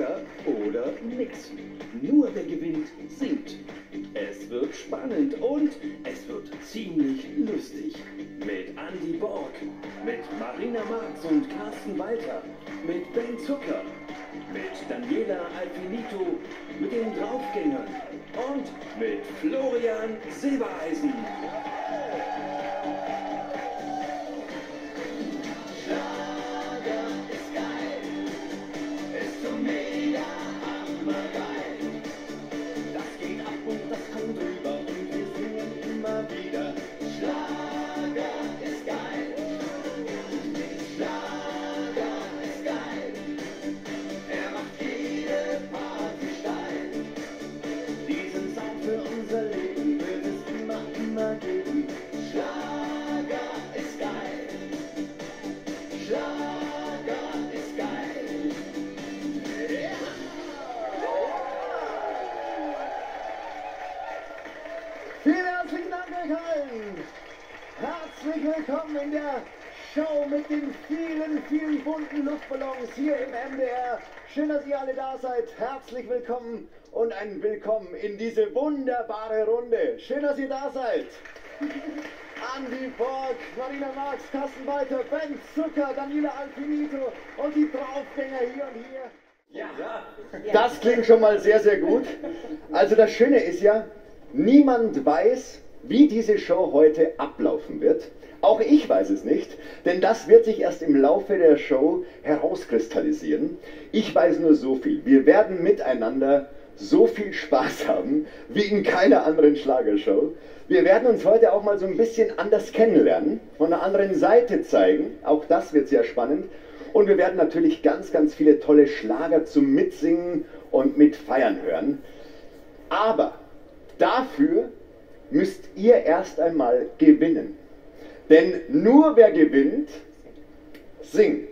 Schlager oder nix. Nur wer gewinnt, singt. Es wird spannend und es wird ziemlich lustig. Mit Andy Borg, mit Marina Marx und Carsten Walter, mit Ben Zucker, mit Daniela Alfinito, mit den Draufgängern und mit Florian Silbereisen. Mit den vielen, vielen bunten Luftballons hier im MDR. Schön, dass ihr alle da seid. Herzlich willkommen und ein Willkommen in diese wunderbare Runde. Schön, dass ihr da seid. Andy Borg, Marina Marx, Carsten Walter, Ben Zucker, Daniela Alfinito und die Draufgänger hier und hier. Das klingt schon mal sehr, sehr gut. Also das Schöne ist ja, niemand weiß, wie diese Show heute ablaufen wird. Auch ich weiß es nicht, denn das wird sich erst im Laufe der Show herauskristallisieren. Ich weiß nur so viel. Wir werden miteinander so viel Spaß haben wie in keiner anderen Schlagershow. Wir werden uns heute auch mal so ein bisschen anders kennenlernen, von einer anderen Seite zeigen. Auch das wird sehr spannend. Und wir werden natürlich ganz, ganz viele tolle Schlager zum Mitsingen und Mitfeiern hören. Aber dafür müsst ihr erst einmal gewinnen. Denn nur wer gewinnt, singt.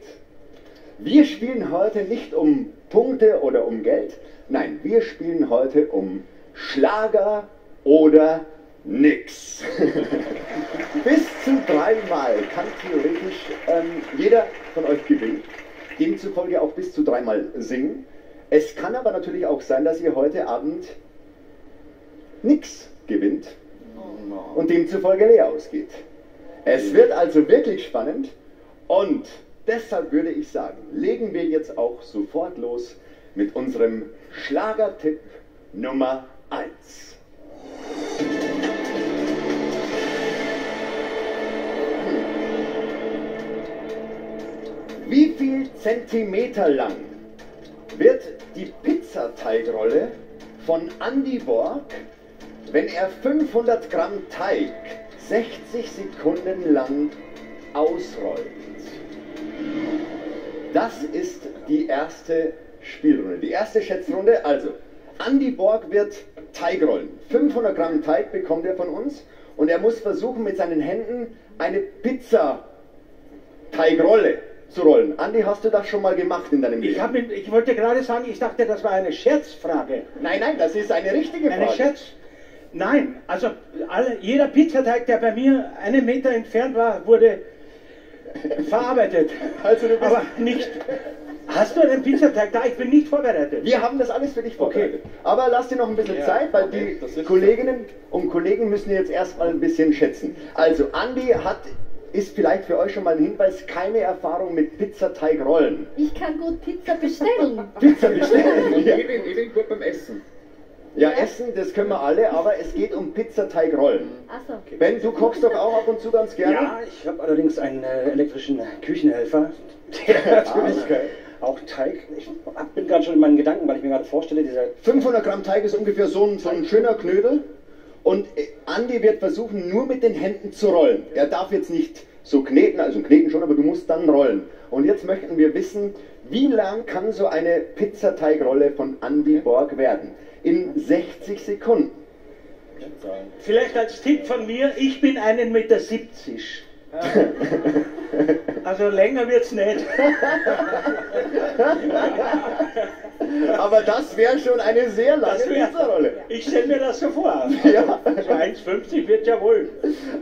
Wir spielen heute nicht um Punkte oder um Geld. Nein, wir spielen heute um Schlager oder nix. Bis zu dreimal kann theoretisch ähm, jeder von euch gewinnen. Demzufolge auch bis zu dreimal singen. Es kann aber natürlich auch sein, dass ihr heute Abend nix gewinnt und demzufolge leer ausgeht. Es wird also wirklich spannend und deshalb würde ich sagen, legen wir jetzt auch sofort los mit unserem Schlagertipp Nummer 1. Wie viel Zentimeter lang wird die Pizzateigrolle von Andy Borg, wenn er 500 Gramm Teig 60 Sekunden lang ausrollt? Das ist die erste Spielrunde, die erste Schätzrunde. Also, Andy Borg wird Teig rollen. 500 Gramm Teig bekommt er von uns und er muss versuchen, mit seinen Händen eine Pizza-Teigrolle zu rollen. Andy, hast du das schon mal gemacht in deinem Ich, Leben? hab, mit- ich wollte gerade sagen, ich dachte, das war eine Scherzfrage. Nein, nein, das ist eine richtige Eine Frage. Scherz? Nein, also alle, jeder Pizzateig, der bei mir einen Meter entfernt war, wurde verarbeitet. Also du bist Aber nicht. Hast du einen Pizzateig da? Ich bin nicht vorbereitet. Wir haben das alles für dich vorbereitet. Aber lass dir noch ein bisschen Ja, Zeit, weil okay, die Kolleginnen und Kollegen müssen jetzt erstmal ein bisschen schätzen. Also, Andi hat, ist vielleicht für euch schon mal ein Hinweis, keine Erfahrung mit Pizzateigrollen. Ich kann gut Pizza bestellen. Pizza bestellen. ja. Ich bin, ich bin gut beim Essen. Ja, essen, das können wir alle, aber es geht um Pizzateigrollen. Achso. Ben, du kochst doch auch ab und zu ganz gerne? Ja, ich habe allerdings einen äh, elektrischen Küchenhelfer, der natürlich Ah, okay. auch Teig. Ich bin gerade schon in meinen Gedanken, weil ich mir gerade vorstelle, dieser 500 Gramm Teig ist ungefähr so ein, so ein schöner Knödel. Und äh, Andi wird versuchen, nur mit den Händen zu rollen. Er darf jetzt nicht so kneten, also kneten schon, aber du musst dann rollen. Und jetzt möchten wir wissen, wie lang kann so eine Pizzateigrolle von Andi Borg werden? In 60 Sekunden. Vielleicht als Tipp von mir, ich bin einen Meter 70. Also länger wird's nicht. Aber das wäre schon eine sehr lange Pizzarolle. Ich stelle mir das so vor. Ja. So 1,50 wird ja wohl.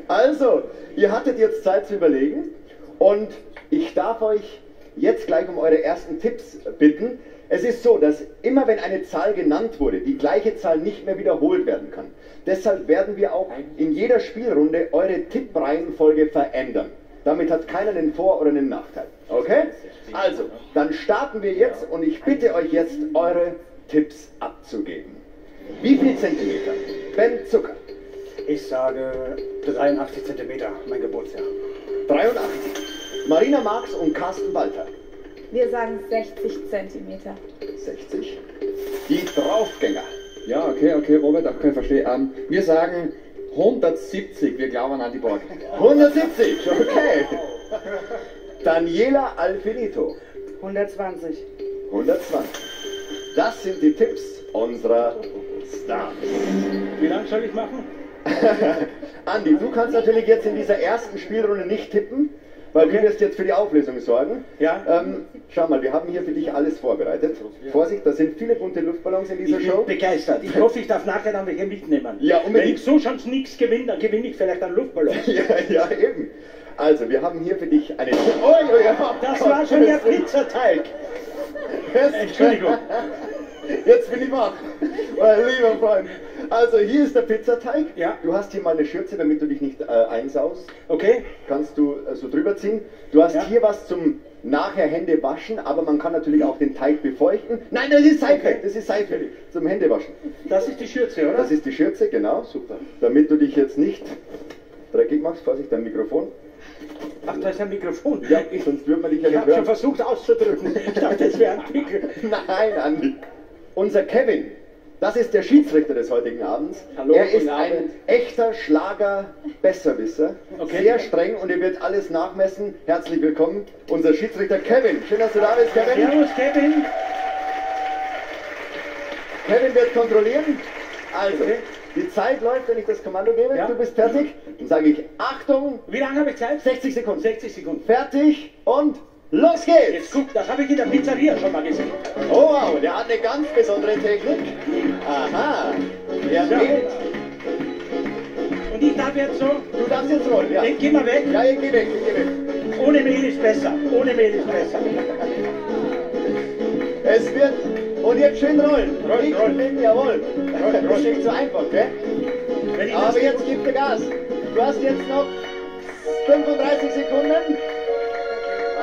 Also, ihr hattet jetzt Zeit zu überlegen und ich darf euch jetzt gleich um eure ersten Tipps bitten. Es ist so, dass immer wenn eine Zahl genannt wurde, die gleiche Zahl nicht mehr wiederholt werden kann. Deshalb werden wir auch in jeder Spielrunde eure Tippreihenfolge verändern. Damit hat keiner einen Vor- oder einen Nachteil. Okay? Also, dann starten wir jetzt und ich bitte euch jetzt, eure Tipps abzugeben. Wie viel Zentimeter? Ben Zucker. Ich sage 83 Zentimeter, mein Geburtsjahr. 83. Marina Marx und Carsten Walter. Wir sagen 60 Zentimeter. 60. Die Draufgänger. Ja, okay, okay, Robert, okay, verstehe. Ähm, wir sagen 170, wir glauben an die Borg. 170, okay. Daniela Alfinito. 120. 120. Das sind die Tipps unserer Stars. Wie lange soll ich machen? Andi, du kannst natürlich jetzt in dieser ersten Spielrunde nicht tippen, weil du wirst jetzt für die Auflösung sorgen. Ja. Ähm, schau mal, wir haben hier für dich alles vorbereitet. Vorsicht, da sind viele bunte Luftballons in dieser Ich bin Show. begeistert. Ich hoffe, ich darf nachher dann welche mitnehmen. Ja, Wenn unbedingt. ich so schon nichts gewinne, dann gewinne ich vielleicht einen Luftballon. Ja, ja, eben. Also, wir haben hier für dich eine... Oh. Das war schon der Pizzateig. Entschuldigung. Jetzt bin ich wach. Mein lieber Freund. Also, hier ist der Pizzateig. Ja. Du hast hier mal eine Schürze, damit du dich nicht äh, einsaust. Okay? Kannst du äh, so drüber ziehen. Du hast Ja. hier was zum nachher Hände waschen, aber man kann natürlich auch den Teig befeuchten. Nein, das ist Seife. Okay. Das ist Seife zum Händewaschen. Das ist die Schürze, oder? Das ist die Schürze, genau. Super. Damit du dich jetzt nicht dreckig machst. Vorsicht, dein Mikrofon. Ach, da ist ein Mikrofon. Ja, sonst würde man dich ja Ich nicht habe schon hören. versucht auszudrücken. Ich dachte, es wäre ein Pickel. Nein, Andi. Unser Kevin, das ist der Schiedsrichter des heutigen Abends. Hallo, er ist ein echter Schlager-Besserwisser. Okay. Sehr streng und er wird alles nachmessen. Herzlich willkommen, unser Schiedsrichter Kevin. Schön, dass du da bist, Kevin. Servus, Kevin. Kevin wird kontrollieren. Also, Okay. Die Zeit läuft, wenn ich das Kommando gebe. Ja. Du bist fertig. Dann sage ich Achtung, Wie lange habe ich Zeit? 60 Sekunden. 60 Sekunden. Fertig und los geht's. Jetzt guck, das habe ich in der Pizzeria schon mal gesehen. Oh wow, der hat eine ganz besondere Technik. Aha. Er Ja. wählt. Und ich darf jetzt so, Du darfst jetzt rollen, ja. den geh mal weg. Ja, ich geh weg, ich geh weg. Ohne Mehl ist besser. Ohne Mehl ist besser. Es wird. Und jetzt schön rollen. Rollen, rollen. jawohl. Das ist rollen. nicht so einfach, gell? Das Aber jetzt gibt er Gas. Du hast jetzt noch 35 Sekunden.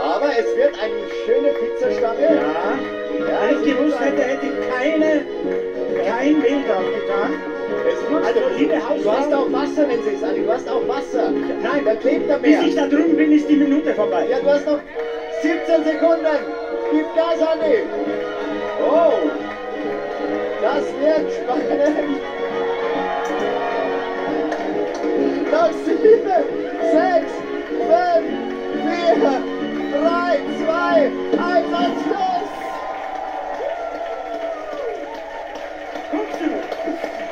Aber es wird eine schöne Pizzastange. Ja. Wenn ich gewusst hätte, hätte ich keine, kein Mehl drauf getan. Es flutscht Also, Du hast auch Wasser, wenn sie ist, Andi. Du hast auch Wasser. Nein, da klebt er Bis mehr. ich da drüben bin, ist die Minute vorbei. Ja, du hast noch 17 Sekunden. Gib Gas, Andi. Oh, das wird spannend. Noch 7, 6, 5, 4, 3, 2, 1 und Schluss. Guckst du,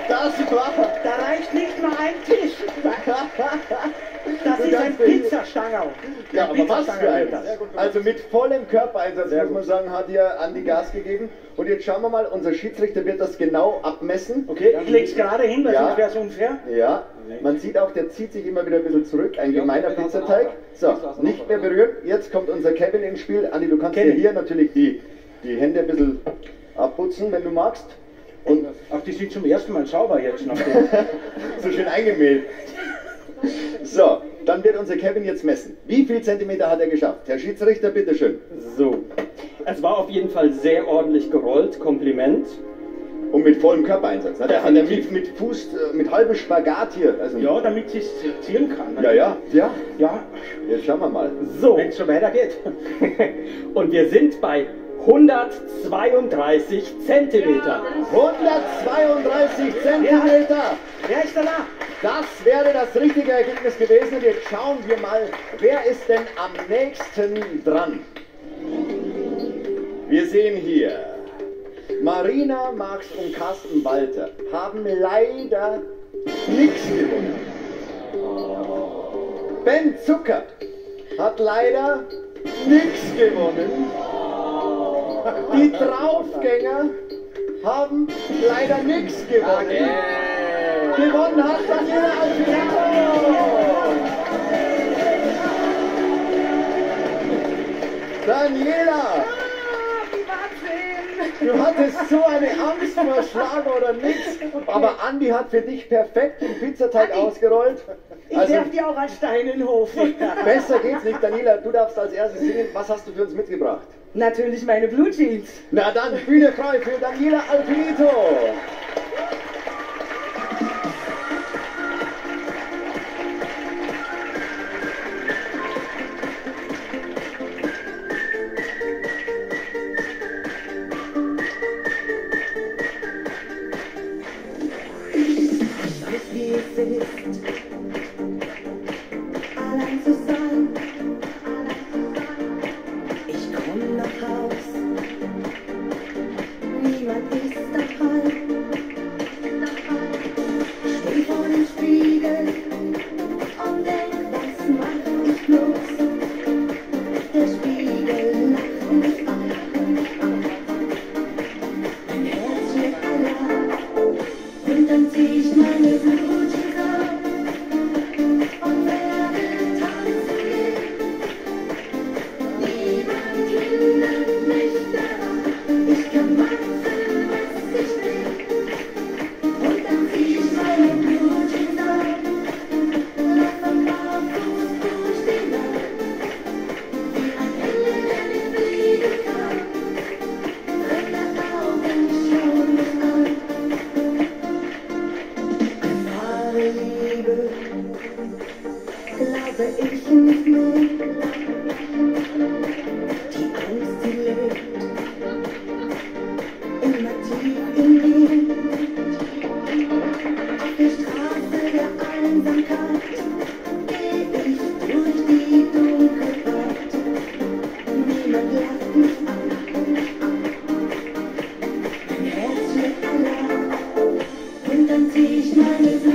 Das war... da reicht nicht mal ein Tisch. Das ist ein Pizzastangerl. Ja, aber was für ein. Also mit vollem Körpereinsatz, muss man sagen, hat ihr Andi Gas gegeben. Und jetzt schauen wir mal, unser Schiedsrichter wird das genau abmessen. Okay, ich leg's gerade hin, weil Ja. sonst wäre es unfair. Ja, man sieht auch, der zieht sich immer wieder ein bisschen zurück. Ein gemeiner Pizzateig. So, nicht mehr berühren. Jetzt kommt unser Kevin ins Spiel. Andi, du kannst dir hier natürlich die, die Hände ein bisschen abputzen, wenn du magst. Und Ach, die sind zum ersten Mal sauber jetzt nach dem. so schön eingemäht. So, dann wird unser Kevin jetzt messen. Wie viel Zentimeter hat er geschafft? Herr Schiedsrichter, bitteschön. So, es war auf jeden Fall sehr ordentlich gerollt, Kompliment. Und mit vollem Körpereinsatz. Ne? Der hat er mit, mit Fuß, äh, mit halbem Spagat hier. Also, Ja, damit sie es ziehen kann. ja, ja, ja. Ja, Jetzt schauen wir mal. So, wenn es so weitergeht. und wir sind bei 132 Zentimeter. 132 Zentimeter. Wer ist da da? Das wäre das richtige Ergebnis gewesen. Und jetzt schauen wir mal, wer ist denn am nächsten dran? Wir sehen hier, Marina Marx und Carsten Walter haben leider nichts gewonnen. Ben Zucker hat leider nichts gewonnen. Die Draufgänger haben leider nichts gewonnen. Gewonnen hat Daniela Alfino. Daniela! Du hattest so eine Angst vor Schlager oder nichts. Aber Andi hat für dich perfekt den Pizzateig ausgerollt. Ich Also werf dir auch einen Stein in den Hof. besser geht's nicht. Daniela, du darfst als erstes singen. Was hast du für uns mitgebracht? Natürlich meine Blue Jeans. Na dann, Bühne frei für Daniela Alpinito. Dann zieh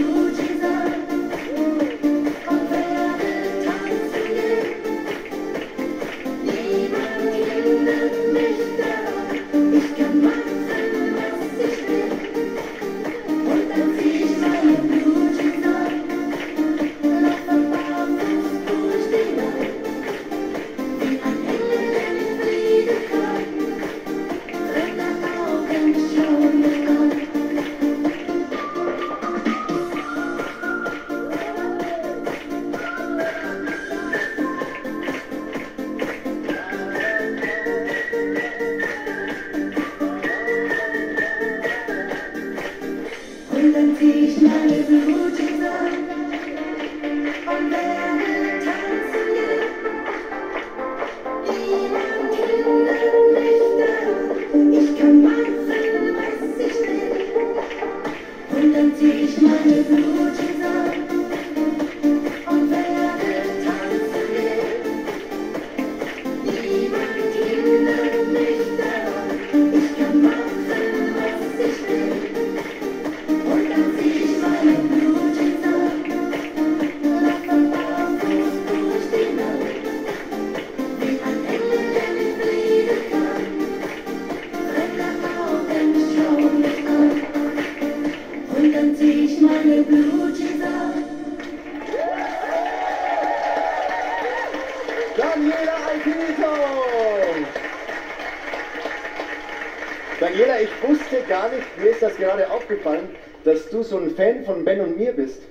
wusste gar nicht, mir ist das gerade aufgefallen, dass du so ein Fan von Ben und mir bist.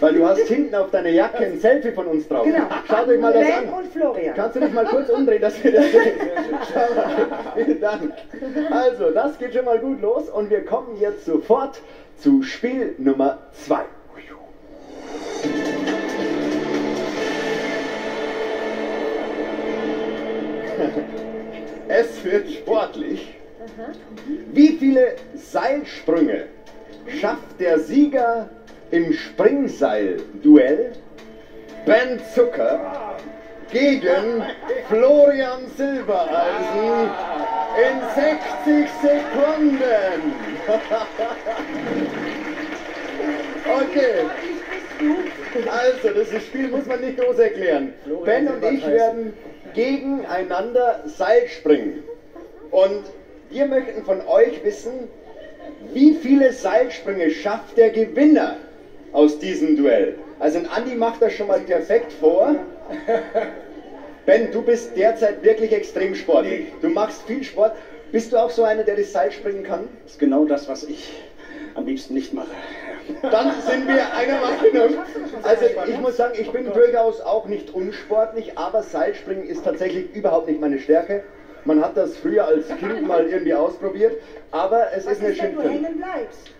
Weil du hast hinten auf deiner Jacke ein Selfie von uns drauf. Genau. Schaut euch mal das Ben an. und Florian. Kannst du dich mal kurz umdrehen, dass wir das sehen? Schau mal. Vielen Dank. Also, das geht schon mal gut los und wir kommen jetzt sofort zu Spiel Nummer 2. Es wird sportlich. Wie viele Seilsprünge schafft der Sieger im Springseil-Duell Ben Zucker gegen Florian Silbereisen in 60 Sekunden? okay. Also, das Spiel muss man nicht groß erklären. Ben und ich werden gegeneinander Seil springen. Und wir möchten von euch wissen, wie viele Seilsprünge schafft der Gewinner aus diesem Duell? Also ein Andi macht das schon mal perfekt vor. Ben, du bist derzeit wirklich extrem sportlich. Du machst viel Sport. Bist du auch so einer, der das Seilspringen kann? Das ist genau das, was ich am liebsten nicht mache. Dann sind wir einer Meinung. Also ich muss sagen, ich bin durchaus auch nicht unsportlich, aber Seilspringen ist tatsächlich überhaupt nicht meine Stärke. Man hat das früher als Kind mal irgendwie ausprobiert, aber es ist eine schöne bleibst?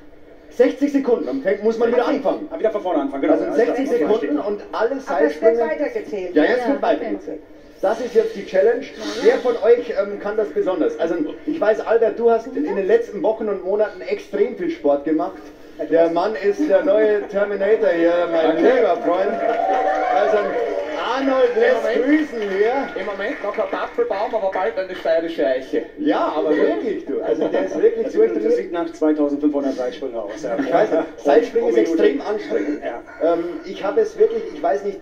60 Sekunden, dann fängt- muss man wieder anfangen. Wieder von vorne anfangen, genau. Also Alles klar. 60 Sekunden und alle Aber es wird Seilspringen. weitergezählt. Ja, jetzt wird weitergezählt. Das ist jetzt die Challenge. Wer von euch ähm, kann das besonders? Also ich weiß, Albert, du hast in den letzten Wochen und Monaten extrem viel Sport gemacht. Der Mann ist der neue Terminator hier, mein lieber Freund. Also Arnold lässt grüßen hier. Im Moment noch ein Apfelbaum, aber bald eine steirische Eiche. Ja, aber wirklich, du. Also der ist wirklich Das durchtrainiert. sieht nach 2500 Seilsprünge aus. Ja. Ich weiß nicht, Seilspringen ist extrem anstrengend. Ja. Ähm, ich habe es wirklich, ich weiß nicht,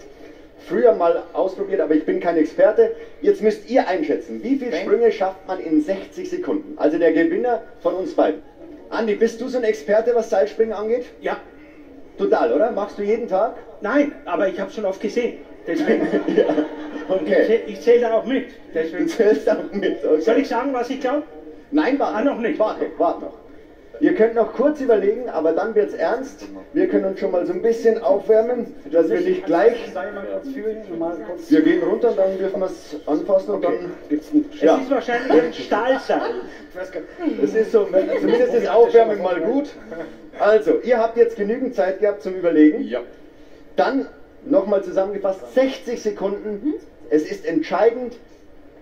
früher mal ausprobiert, aber ich bin kein Experte. Jetzt müsst ihr einschätzen, wie viele Sprünge schafft man in 60 Sekunden? Also der Gewinner von uns beiden. Andi, bist du so ein Experte, was Seilspringen angeht? Ja, Total, oder? Machst du jeden Tag? nein, aber ich habe schon oft gesehen. Deswegen, ja. ich, Okay. ich zähle da auch mit. Du Deswegen, zählst auch mit. Okay. soll ich sagen, was ich glaube? Nein, warte Ah, noch nicht. Warte, warte noch. Ihr könnt noch kurz überlegen, aber dann wird's ernst. Wir können uns schon mal so ein bisschen aufwärmen, dass wir nicht gleich. Wir gehen runter, dann dürfen wir es anfassen und dann gibt's ein. Es Ja. ist wahrscheinlich ein Stahlseil. Es ist so, zumindest das Aufwärmen mal gut. Also, ihr habt jetzt genügend Zeit gehabt zum Überlegen. Ja. Dann nochmal zusammengefasst, 60 Sekunden. Es ist entscheidend,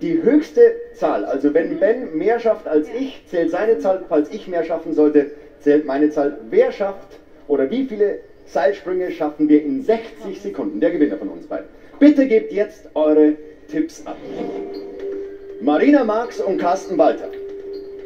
die höchste Zahl. Also wenn Ben mehr schafft als ich, zählt seine Zahl. Falls ich mehr schaffen sollte, zählt meine Zahl. Wer schafft oder wie viele Seilsprünge schaffen wir in 60 Sekunden? Der Gewinner von uns beiden. Bitte gebt jetzt eure Tipps ab. Marina Marx und Carsten Walter.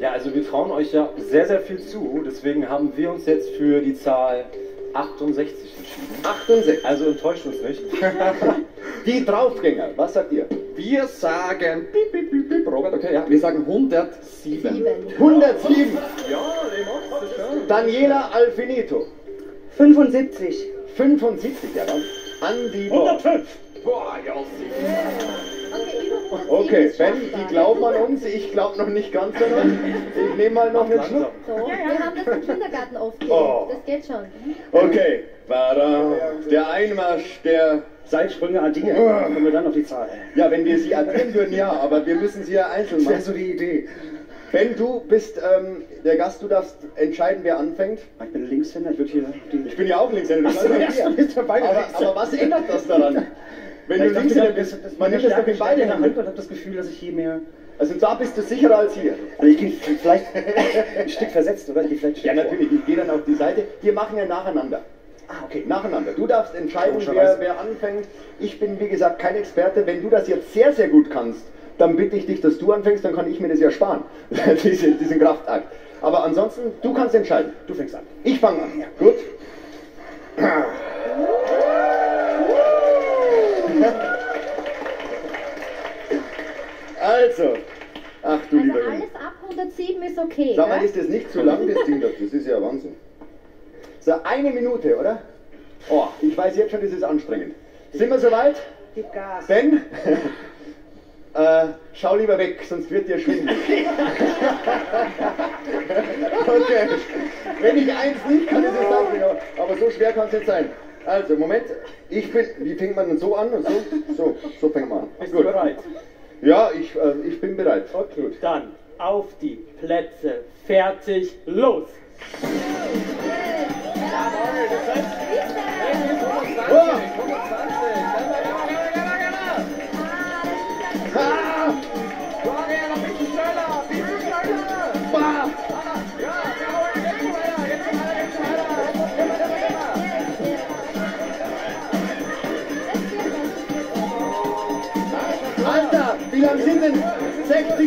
Ja, also wir trauen euch ja sehr, sehr viel zu. Deswegen haben wir uns jetzt für die Zahl 68 entschieden. 68. Also enttäuscht uns nicht. Die Draufgänger, was sagt ihr? Wir sagen, piep, piep, piep, piep, Robert, okay, ja, wir sagen 107. Sieben. 107. Ja, den machst du schon. Daniela Alfinito. 75. 75, ja dann. Andi Borg. 105. Boah, ja, Okay, Ben, die glauben an uns, ich glaube noch nicht ganz an uns. Ich nehme mal noch einen Schluck. So, wir haben das im Kindergarten aufgelegt. Oh. Das geht schon. Okay, Tada. der Einmarsch der... Seilsprünge addieren. Kommen wir dann auf die Zahl. Ja, wenn wir sie addieren würden, ja, aber wir müssen sie ja einzeln Das wäre machen. so die Idee. Ben, du bist ähm, der Gast, du darfst entscheiden, wer anfängt. Ich bin Linkshänder, ich würde hier die. Ich bin ja auch Linkshänder. so, ja, auch du bist dabei, aber, aber was ändert das daran? Wenn Ja, du ich Linkshänder bist, das doch in beide in der Hand und habe das Gefühl, dass ich hier mehr. Also da bist du sicherer als hier. Also ich gehe vielleicht ein Stück versetzt, oder? Ich gehe vielleicht Ja, natürlich, ich gehe dann auf die Seite. Wir machen ja nacheinander. Ah, okay. Nacheinander. Du darfst entscheiden, wer, Logischerweise. wer anfängt. Ich bin, wie gesagt, kein Experte. Wenn du das jetzt sehr, sehr gut kannst, dann bitte ich dich, dass du anfängst, dann kann ich mir das ja sparen. Diese, diesen Kraftakt. Aber ansonsten, du kannst entscheiden. Du fängst an. Ich fange an. Gut. Also, ach du Also lieber Himmel. alles ab 107 ist okay. Sag mal, ist das nicht zu lang, das Ding? Das das ist ja Wahnsinn. So, eine Minute, oder? Oh, ich weiß jetzt schon, das ist anstrengend. Sind wir soweit? Gib Gas. Ben? äh, schau lieber weg, sonst wird dir schwindelig. okay. Wenn ich eins nicht kann, ist es das. genau. Aber so schwer kann es nicht sein. Also, Moment. Ich bin, wie fängt man denn so an? Und so? So, so fängt man an. Bist Gut. du bereit? Ja, ich, äh, ich bin bereit. Okay, dann auf die Plätze, fertig, los! Oh!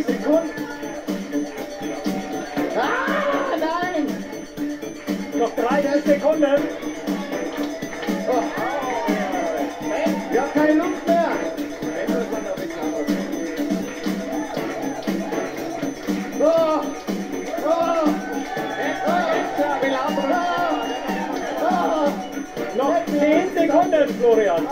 60 Sekunden? Ah, nein! Noch 30 Sekunden. Ich hab keine Luft mehr. Oh, oh, Noch 10 Sekunden, Florian.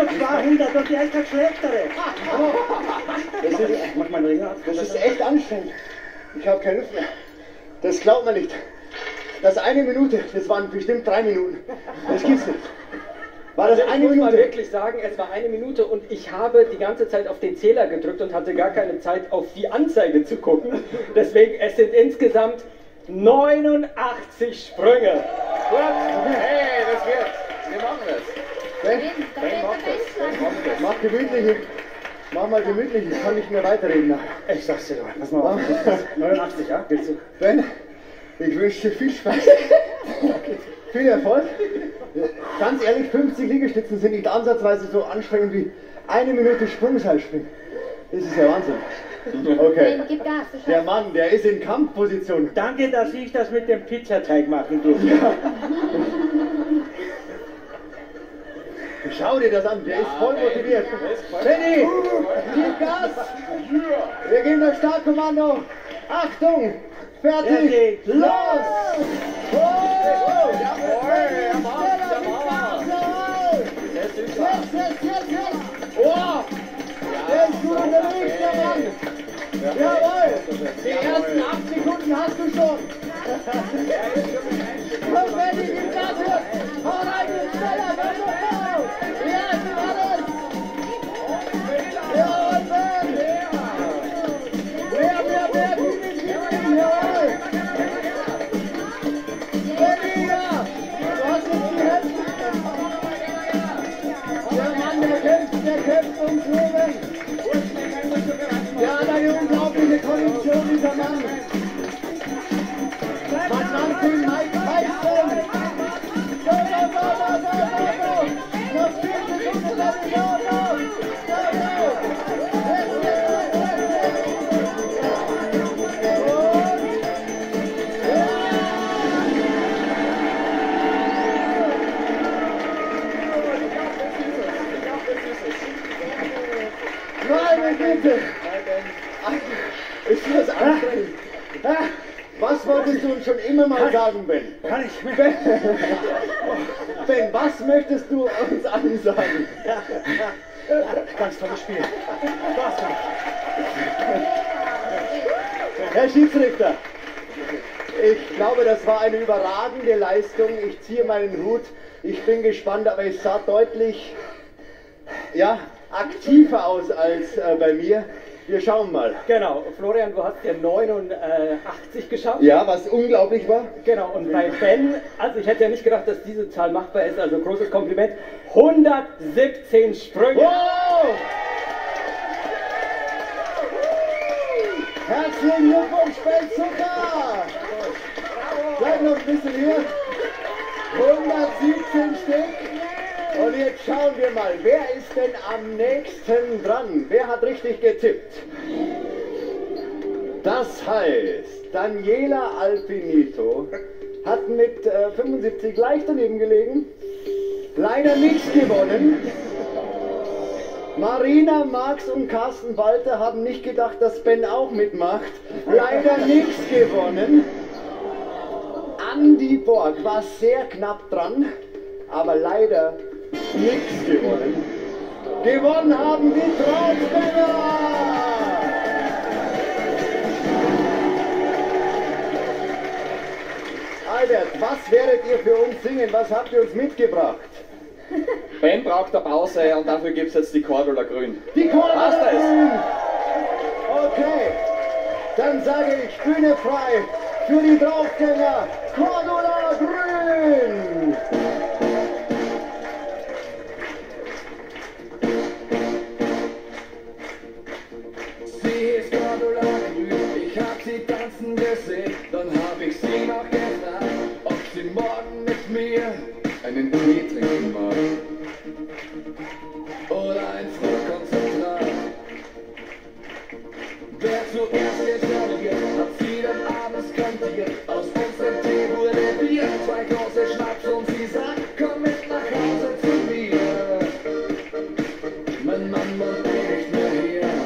Mannschaft war hindert und die Eintracht schlechtere. Das ist, mach mal Ringer. Das ist echt anstrengend. Ich habe keine Luft mehr. Das glaubt man nicht. Das eine Minute, das waren bestimmt drei Minuten. Das gibt's nicht. War das also eine ich muss Minute? mal wirklich sagen, es war eine Minute und ich habe die ganze Zeit auf den Zähler gedrückt und hatte gar keine Zeit, auf die Anzeige zu gucken. Deswegen, es sind insgesamt 89 Sprünge. Gut, hey, das wird. Wir machen das. Mach gemütlich. Mach mal gemütlich, ich kann nicht mehr weiterreden. Ich sag's dir doch. Pass mal auf. 89, ja? Geht's so? Ben, ich wünsche dir viel Spaß. viel Erfolg. Ganz ehrlich, 50 Liegestützen sind nicht ansatzweise so anstrengend wie eine Minute Sprungseilspringen. Das ist ja Wahnsinn. Okay. Du Der Mann, der ist in Kampfposition. Danke, dass ich das mit dem Pizzateig machen durfte. Schau dir das an, der ist voll motiviert. Benny, gib Gas. Wir geben das Startkommando. Achtung, fertig, los. Oh. Jetzt, jetzt, jetzt, jetzt. Oh, der ist gut unterwegs, der Mann. Jawohl, die ersten acht Sekunden hast du schon. Komm, Benny, gib Gas jetzt. Hau rein, Meine Güte! Ist das anstrengend? Ah, Was wolltest du uns schon immer mal sagen, Ben? Kann ich? Ben, ben was möchtest du uns allen sagen? Ganz tolles Spiel. Spaß. Herr Schiedsrichter, ich glaube, das war eine überragende Leistung. Ich ziehe meinen Hut. Ich bin gespannt, aber es sah deutlich ja, aktiver aus als äh, bei mir. Wir schauen mal. Genau, Florian, du hast ja 89 geschafft. Ja, was unglaublich war. Genau, und bei Ben, also ich hätte ja nicht gedacht, dass diese Zahl machbar ist, also großes Kompliment. 117 Sprünge. Wow! Herzlichen Glückwunsch, Ben Zucker! Bleib noch ein bisschen hier. 117 Stück. Und jetzt schauen wir mal, wer ist denn am nächsten dran? Wer hat richtig getippt? Das heißt, Daniela Alpinito hat mit äh, 75 leicht daneben gelegen. Leider nichts gewonnen. Marina, Max und Carsten Walter haben nicht gedacht, dass Ben auch mitmacht. Leider nichts gewonnen. Andy Borg war sehr knapp dran, aber leider nichts gewonnen. Gewonnen haben die Traumsberger! Albert, was werdet ihr für uns singen? Was habt ihr uns mitgebracht? Ben braucht eine Pause und dafür gibt es jetzt die Cordula Grün. Die Cordula? Grün! Okay, dann sage ich Bühne frei für die Draufgänger Cordula Dann hab ich sie noch gefragt, ob sie morgen mit mir einen Tee trinken mag. Oder ein Frühkonzentrat. Wer zuerst entscheidet, hat sie dann abends kantiert. Aus unserem Tee wurde Bier, zwei große Schnaps und sie sagt, komm mit nach Hause zu mir. Mein Mann ich nicht mehr hier.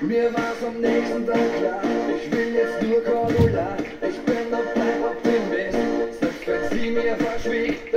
Mir war's am nächsten Tag klar, ich will jetzt nur Cordula. Ich bin doch dein Optimist, selbst wenn sie mir verschwiegt.